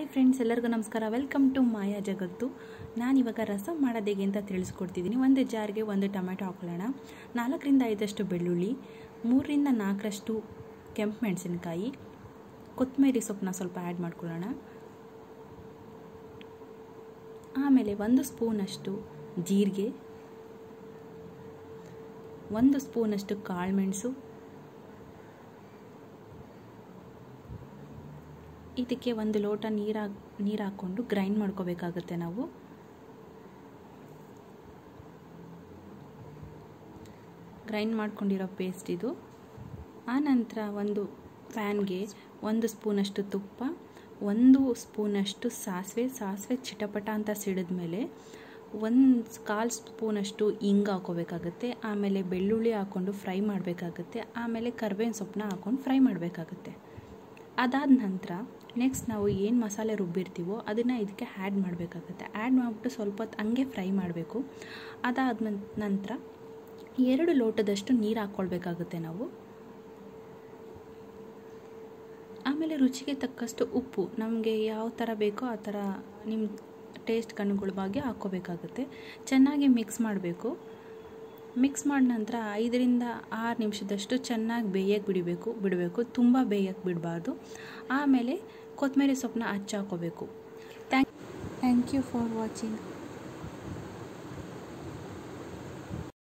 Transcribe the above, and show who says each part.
Speaker 1: Hi friends, ಎಲ್ಲರಿಗೂ ನಮಸ್ಕಾರ. Welcome to ಮಾಯಾ ಜಗತ್ತು. ನಾನಿವಾಗ ರಸಂ ಮಾಡೋದು ಹೇಗೆ ಅಂತ ತಿಳಿಸ್ಕೊಡ್ತಿದ್ದೀನಿ. ಒಂದು ಜಾರ್ಗೆ ಒಂದು ಟೊಮೆಟೊ ಹಾಕೊಳ್ಳೋಣ. ನಾಲ್ಕರಿಂದ ಐದಷ್ಟು ಬೆಳ್ಳುಳ್ಳಿ, ಮೂರರಿಂದ ನಾಲ್ಕರಷ್ಟು ಕೆಂಪು ಮೆಣಸಿನ್ಕಾಯಿ, ಕೊತ್ತಂಬರಿ ಸೊಪ್ಪನ್ನ ಸ್ವಲ್ಪ ಆ್ಯಡ್ ಮಾಡ್ಕೊಳ್ಳೋಣ. ಆಮೇಲೆ ಒಂದು ಸ್ಪೂನಷ್ಟು ಜೀರಿಗೆ, ಒಂದು ಸ್ಪೂನಷ್ಟು ಕಾಳುಮೆಣಸು ಇದಕ್ಕೆ ಒಂದು ಲೋಟ ನೀರು ನೀರು ಹಾಕ್ಕೊಂಡು ಗ್ರೈಂಡ್ ಮಾಡ್ಕೋಬೇಕಾಗುತ್ತೆ ನಾವು. ಗ್ರೈಂಡ್ ಮಾಡ್ಕೊಂಡಿರೋ ಪೇಸ್ಟ್ ಇದು. ಆನಂತರ ಒಂದು ಪ್ಯಾನ್ಗೆ ಒಂದು ಸ್ಪೂನಷ್ಟು ತುಪ್ಪ, ಒಂದು ಸ್ಪೂನಷ್ಟು ಸಾಸಿವೆ ಸಾಸಿವೆ ಚಿಟಪಟ ಅಂತ ಸಿಡಿದ ಮೇಲೆ ಒಂದು ಕಾಲು ಸ್ಪೂನಷ್ಟು ಹಿಂಗ್ ಹಾಕೋಬೇಕಾಗುತ್ತೆ, ಆಮೇಲೆ ಬೆಳ್ಳುಳ್ಳಿ ಹಾಕ್ಕೊಂಡು ಫ್ರೈ ಮಾಡಬೇಕಾಗುತ್ತೆ, ಆಮೇಲೆ ಕರ್ಬೇವಿನ ಸೊಪ್ಪನ್ನ ಹಾಕ್ಕೊಂಡು ಫ್ರೈ ಮಾಡಬೇಕಾಗುತ್ತೆ. ಅದಾದ ನಂತರ ನೆಕ್ಸ್ಟ್ ನಾವು ಏನು ಮಸಾಲೆ ರುಬ್ಬಿರ್ತೀವೋ ಅದನ್ನು ಇದಕ್ಕೆ ಆ್ಯಡ್ ಮಾಡಬೇಕಾಗುತ್ತೆ. ಆ್ಯಡ್ ಮಾಡಿಬಿಟ್ಟು ಸ್ವಲ್ಪ ಹೊತ್ತು ಹಂಗೆ ಫ್ರೈ ಮಾಡಬೇಕು. ಅದಾದ ನಂತರ ಎರಡು ಲೋಟದಷ್ಟು ನೀರು ಹಾಕ್ಕೊಳ್ಬೇಕಾಗುತ್ತೆ ನಾವು. ಆಮೇಲೆ ರುಚಿಗೆ ತಕ್ಕಷ್ಟು ಉಪ್ಪು, ನಮಗೆ ಯಾವ ಥರ ಬೇಕೋ ಆ ಥರ ನಿಮ್ಮ ಟೇಸ್ಟ್ ಕಣ್ಣುಗಳ ಬಗ್ಗೆ ಹಾಕ್ಕೋಬೇಕಾಗುತ್ತೆ ಚೆನ್ನಾಗಿ ಮಿಕ್ಸ್ ಮಾಡಬೇಕು. ಮಿಕ್ಸ್ ಮಾಡಿದ ನಂತರ ಐದರಿಂದ ಆರು ನಿಮಿಷದಷ್ಟು ಚೆನ್ನಾಗಿ ಬೇಯಕ್ಕೆ ಬಿಡಬೇಕು ಬಿಡಬೇಕು, ತುಂಬ ಬೇಯಕ್ಕೆ ಬಿಡಬಾರ್ದು. ಆಮೇಲೆ ಕೊತ್ತಂಬರಿ ಸೊಪ್ಪನ್ನ ಹಚ್ಚಾಕೋಬೇಕು thank thank you for watching